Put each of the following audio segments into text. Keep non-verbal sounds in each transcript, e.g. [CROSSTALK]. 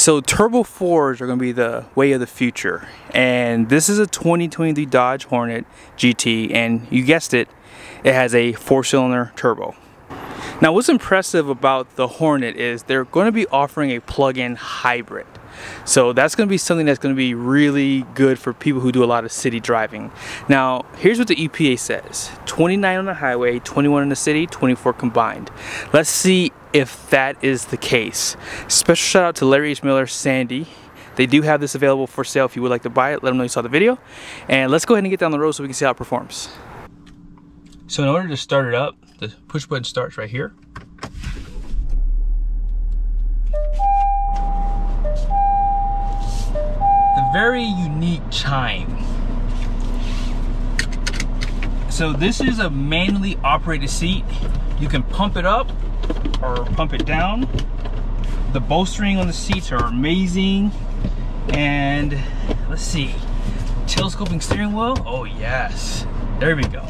So Turbo 4s are going to be the way of the future. And this is a 2023 Dodge Hornet GT and you guessed it, it has a four cylinder turbo. Now what's impressive about the Hornet is they're going to be offering a plug-in hybrid. So that's going to be something that's going to be really good for people who do a lot of city driving. Now, here's what the EPA says. 29 on the highway, 21 in the city, 24 combined. Let's see if that is the case. Special shout out to Larry H. Miller, Sandy. They do have this available for sale if you would like to buy it. Let them know you saw the video. And let's go ahead and get down the road so we can see how it performs. So in order to start it up, the push button starts right here. Very unique chime. So this is a manually operated seat. You can pump it up or pump it down. The bolstering on the seats are amazing. And let's see, telescoping steering wheel. Oh yes, there we go.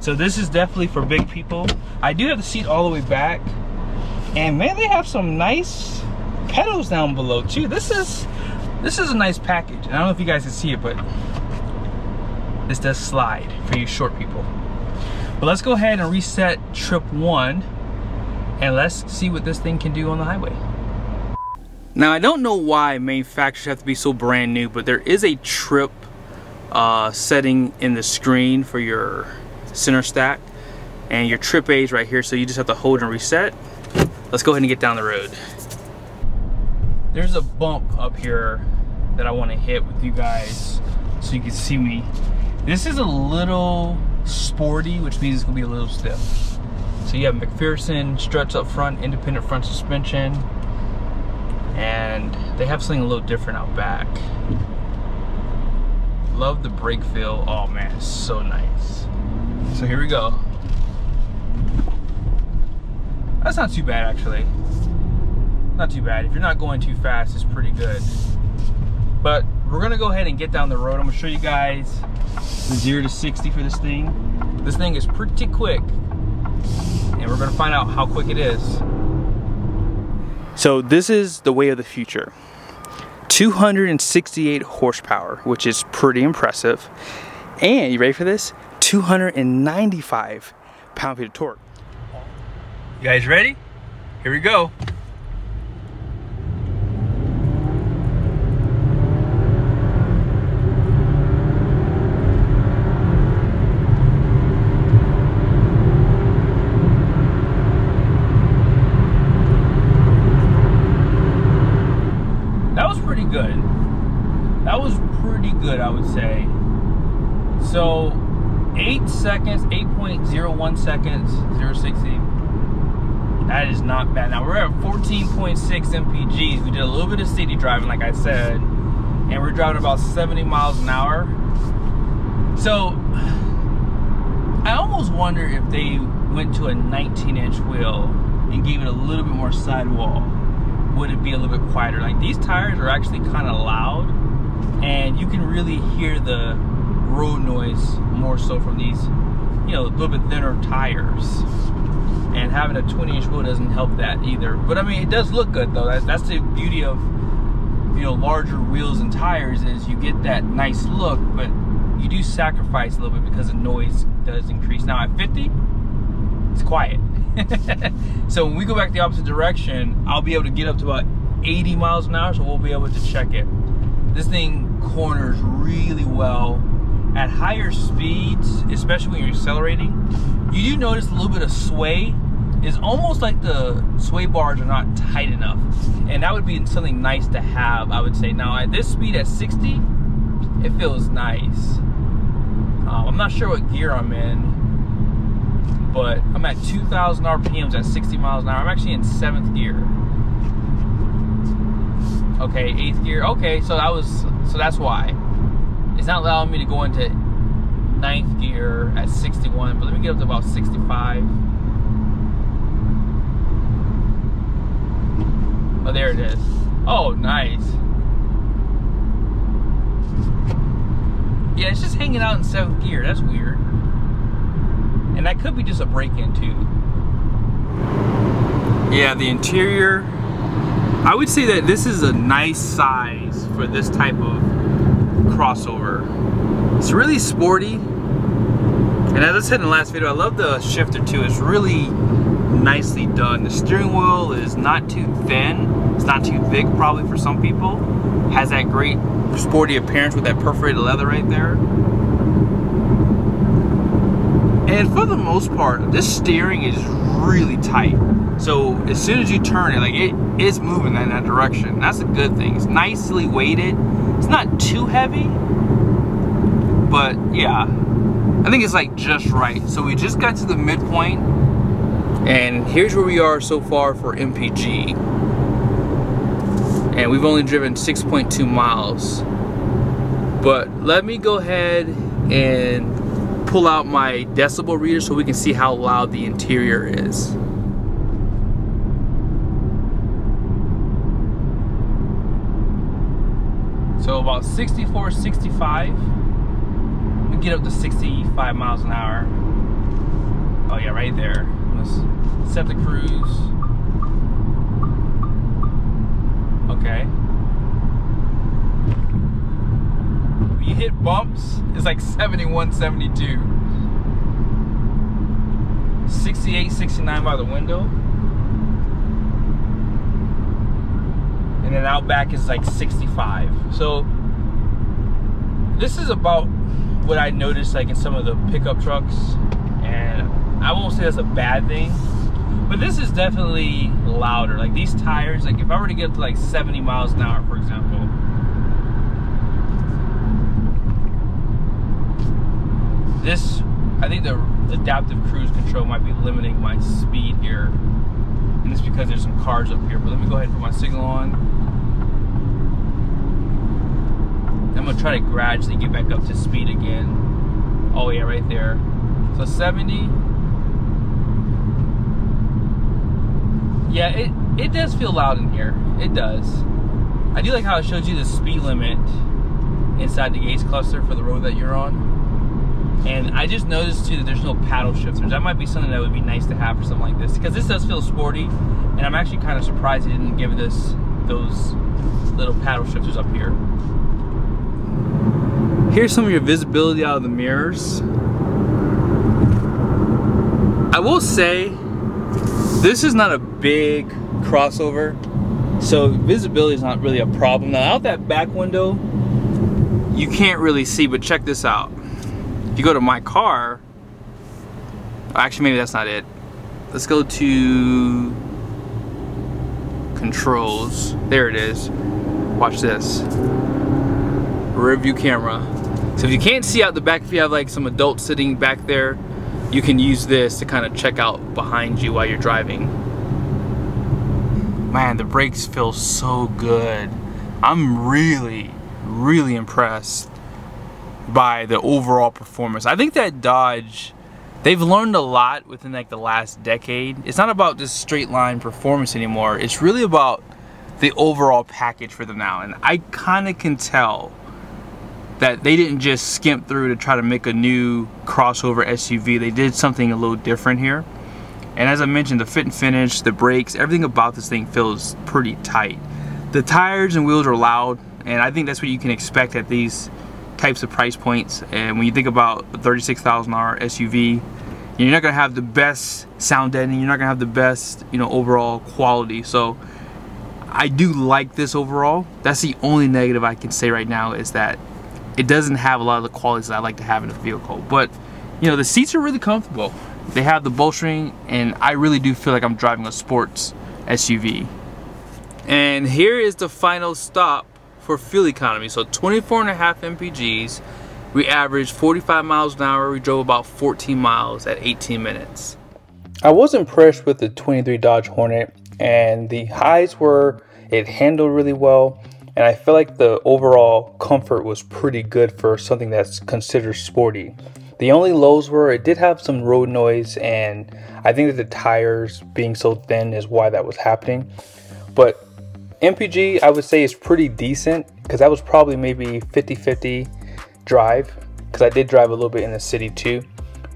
So this is definitely for big people. I do have the seat all the way back. And man, they have some nice pedals down below too. This is this is a nice package. I don't know if you guys can see it, but this does slide for you short people. But let's go ahead and reset trip one and let's see what this thing can do on the highway. Now I don't know why manufacturers have to be so brand new, but there is a trip uh, setting in the screen for your center stack and your trip age right here so you just have to hold and reset let's go ahead and get down the road there's a bump up here that I want to hit with you guys so you can see me. This is a little sporty which means it's gonna be a little stiff. So you have MacPherson, struts up front independent front suspension and they have something a little different out back. Love the brake feel. Oh man so nice. So here we go. That's not too bad actually. Not too bad. If you're not going too fast, it's pretty good. But we're gonna go ahead and get down the road. I'm gonna show you guys the zero to 60 for this thing. This thing is pretty quick. And we're gonna find out how quick it is. So this is the way of the future. 268 horsepower, which is pretty impressive. And you ready for this? 295 pound-feet of torque. You guys ready? Here we go. That was pretty good. That was pretty good, I would say. So 8 seconds, 8.01 seconds, 060. That is not bad. Now we're at 14.6 mpgs. We did a little bit of city driving, like I said, and we're driving about 70 miles an hour. So I almost wonder if they went to a 19 inch wheel and gave it a little bit more sidewall. Would it be a little bit quieter? Like these tires are actually kind of loud and you can really hear the road noise more so from these, you know, a little bit thinner tires. And having a 20 inch wheel doesn't help that either. But I mean, it does look good though. That's, that's the beauty of, you know, larger wheels and tires is you get that nice look, but you do sacrifice a little bit because the noise does increase. Now at 50, it's quiet. [LAUGHS] so when we go back the opposite direction, I'll be able to get up to about 80 miles an hour, so we'll be able to check it. This thing corners really well at higher speeds, especially when you're accelerating, you do notice a little bit of sway. It's almost like the sway bars are not tight enough. And that would be something nice to have, I would say. Now, at this speed at 60, it feels nice. Um, I'm not sure what gear I'm in, but I'm at 2,000 RPMs at 60 miles an hour. I'm actually in seventh gear. Okay, eighth gear. Okay, so that was, so that's why it's not allowing me to go into ninth gear at 61, but let me get up to about 65. Oh, there it is. Oh, nice. Yeah, it's just hanging out in seventh gear. That's weird. And that could be just a break-in too. Yeah, the interior I would say that this is a nice size for this type of crossover. It's really sporty. And as I said in the last video, I love the shifter too. It's really nicely done. The steering wheel is not too thin. It's not too thick probably for some people. Has that great sporty appearance with that perforated leather right there. And for the most part, this steering is really tight. So as soon as you turn it, like it is moving in that direction. That's a good thing. It's nicely weighted. It's not too heavy, but yeah, I think it's like just right. So we just got to the midpoint and here's where we are so far for MPG. And we've only driven 6.2 miles. But let me go ahead and pull out my decibel reader so we can see how loud the interior is. So about 64, 65, we get up to 65 miles an hour. Oh yeah, right there. Let's set the cruise. Okay. Hit bumps, it's like 71, 72. 68, 69 by the window. And then out back is like 65. So this is about what I noticed like in some of the pickup trucks. And I won't say that's a bad thing. But this is definitely louder. Like these tires, like if I were to get to like 70 miles an hour, for example, this, I think the adaptive cruise control might be limiting my speed here. And it's because there's some cars up here. But let me go ahead and put my signal on. I'm gonna try to gradually get back up to speed again. Oh yeah, right there. So 70. Yeah, it, it does feel loud in here. It does. I do like how it shows you the speed limit inside the gauge cluster for the road that you're on. And I just noticed too that there's no paddle shifters. That might be something that would be nice to have for something like this because this does feel sporty. And I'm actually kind of surprised they didn't give this those little paddle shifters up here. Here's some of your visibility out of the mirrors. I will say, this is not a big crossover, so visibility is not really a problem. Now out that back window, you can't really see, but check this out you go to my car, actually maybe that's not it. Let's go to controls. There it is. Watch this. Rear view camera. So if you can't see out the back, if you have like some adults sitting back there, you can use this to kind of check out behind you while you're driving. Man, the brakes feel so good. I'm really, really impressed by the overall performance. I think that Dodge, they've learned a lot within like the last decade. It's not about just straight line performance anymore. It's really about the overall package for them now. And I kind of can tell that they didn't just skimp through to try to make a new crossover SUV. They did something a little different here. And as I mentioned, the fit and finish, the brakes, everything about this thing feels pretty tight. The tires and wheels are loud, and I think that's what you can expect at these types of price points. And when you think about a $36,000 SUV, you're not gonna have the best sound deadening, you're not gonna have the best, you know, overall quality. So I do like this overall. That's the only negative I can say right now is that it doesn't have a lot of the qualities that I like to have in a vehicle. But, you know, the seats are really comfortable. They have the bolstering, and I really do feel like I'm driving a sports SUV. And here is the final stop for fuel economy. So 24 and a half MPGs. We averaged 45 miles an hour. We drove about 14 miles at 18 minutes. I was impressed with the 23 Dodge Hornet and the highs were it handled really well and I feel like the overall comfort was pretty good for something that's considered sporty. The only lows were it did have some road noise and I think that the tires being so thin is why that was happening. But MPG, I would say, is pretty decent because that was probably maybe 50 50 drive because I did drive a little bit in the city too.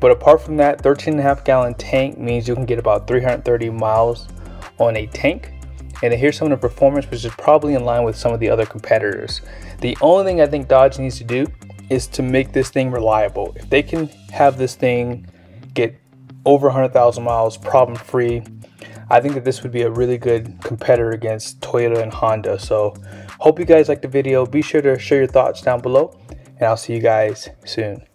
But apart from that, 13 and a half gallon tank means you can get about 330 miles on a tank. And here's some of the performance, which is probably in line with some of the other competitors. The only thing I think Dodge needs to do is to make this thing reliable. If they can have this thing get over 100,000 miles problem free, I think that this would be a really good competitor against Toyota and Honda. So hope you guys liked the video. Be sure to share your thoughts down below and I'll see you guys soon.